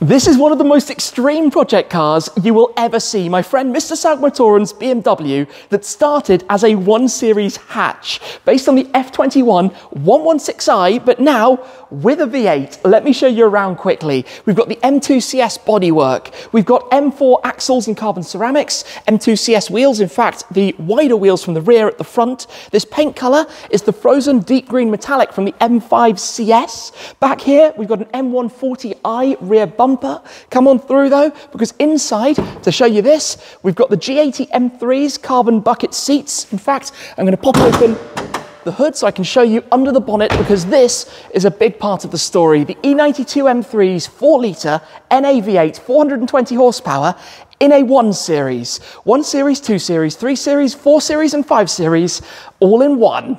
This is one of the most extreme project cars you will ever see. My friend Mr. Saugmotoren's BMW that started as a 1 Series hatch based on the F21 116i, but now with a V8. Let me show you around quickly. We've got the M2CS bodywork. We've got M4 axles and carbon ceramics, M2CS wheels, in fact, the wider wheels from the rear at the front. This paint colour is the frozen deep green metallic from the M5CS. Back here, we've got an M140i rear bumper bumper. Come on through though, because inside, to show you this, we've got the G80 M3's carbon bucket seats. In fact, I'm going to pop open the hood so I can show you under the bonnet because this is a big part of the story. The E92 M3's 4 litre NAV8, 420 horsepower in a 1 series. 1 series, 2 series, 3 series, 4 series and 5 series, all in one.